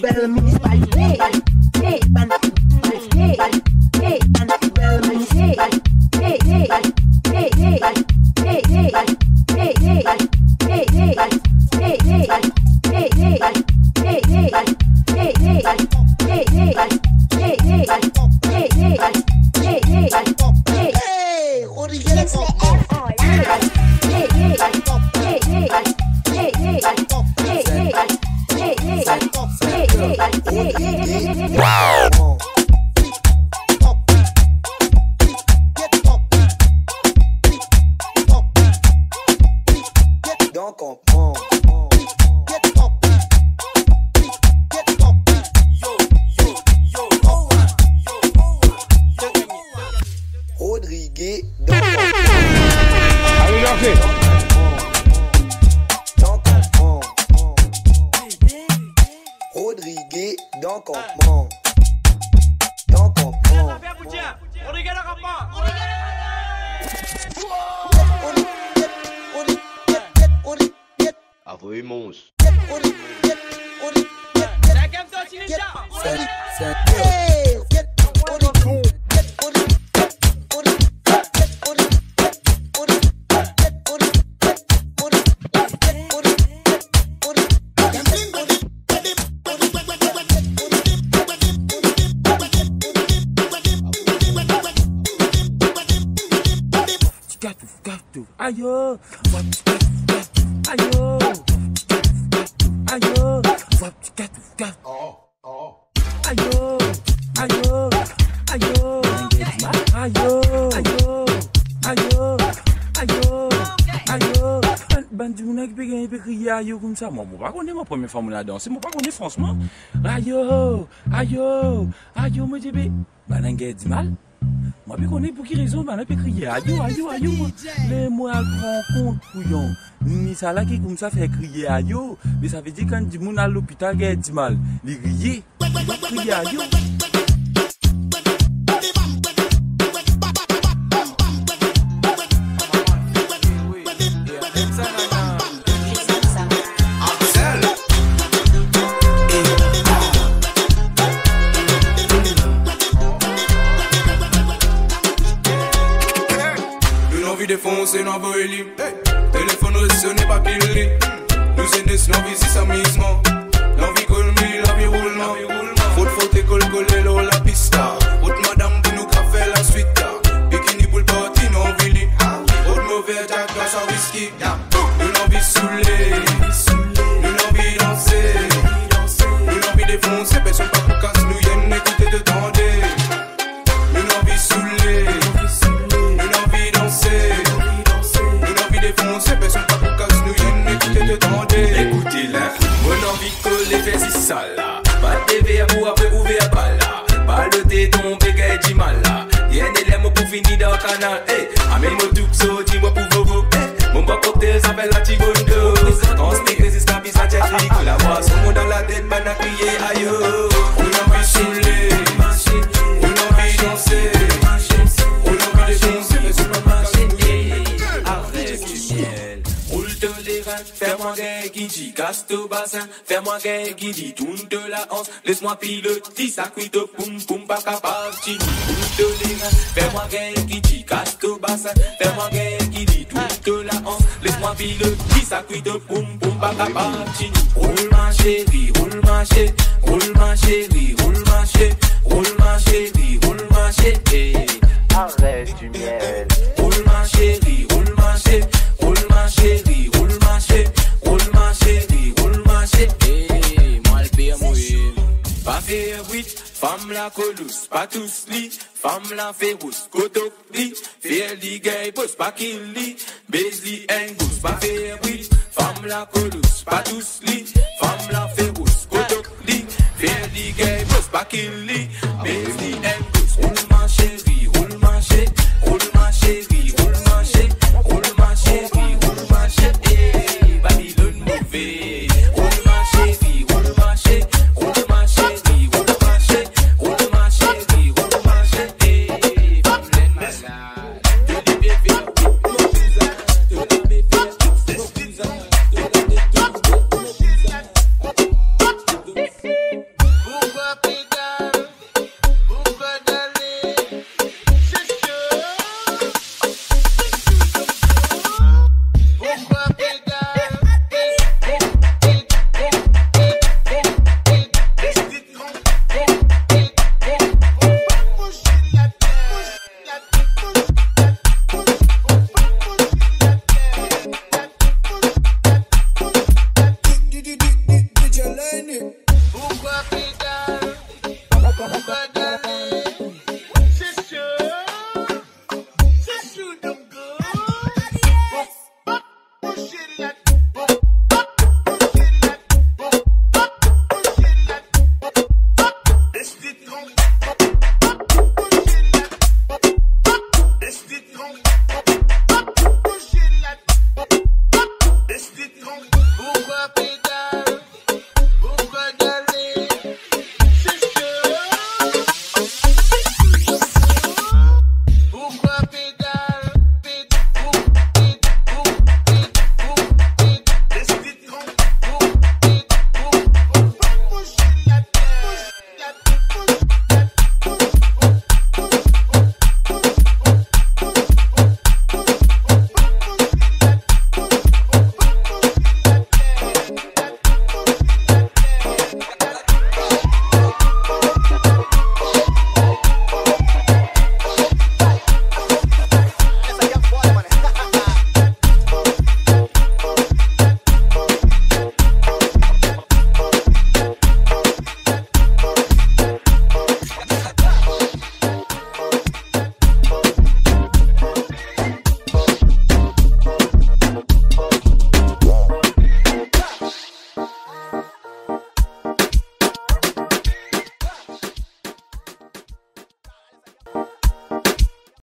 better than me, it's like, hey. Wow. Rodriguez d'encampement. D'encampement. Rodriguez d'encampement. Avouez monstre. C'est, aïe, aïe, aïe, oh, oh. aïe, aïe, aïe, aïe, aïe, Bandi moun ak pe genye pe kriye ayo koum sa Mwen mwen pa konen mwen pwemye fwa moun la dansi Mwen pa konen fransman Ayo, ayo, ayo mwen jebe Banan genye di mal Mwen pe konen pou ki rezon, mwen pe kriye ayou, ayou, ayou. Le mwen al pran kont pou yon. Ni sa la ki koum sa fe kriye ayou. Be sa ve di kan di moun al l'opital ge di mal. Li kriye, kriye ayou. se não vou ele. Hey. Telefono se eu nem papilli. Using this novice, isso é mesmo. Sale là. Pas de TV à vous après ouvert pas là. Pas le téton, béga et du mal là. Y'en a les pour finir dans le canal. Amène tout dis-moi pour vous. Mon bas cocktail s'appelle la Tigondo. Quand c'est que c'est ça tient fric. La voix, son mot dans la tête, a crié Fais-moi gay qui dit casse ton bassin, fais-moi gay qui dit tourne de la hanse, laisse-moi piloter, ça cuit de poum poum pas capable, roule de fais-moi gay qui dit casse ton bassin, fais-moi gay qui dit tourne de la hanse, laisse-moi piloter, ça cuit de poum poum pas capable, roule ma chérie, roule ma chérie, roule ma chérie, roule ma chérie, roule ma chérie, roule ma chérie. Arrête du miel. Roule ma chérie, roule ma chérie, roule ma chérie, Femme la colous, pas tous li, femme la féroce, kotok li, fier li gay, boss pas kill li, baise li engous, pas fébrile, femme la colous, pas tous li,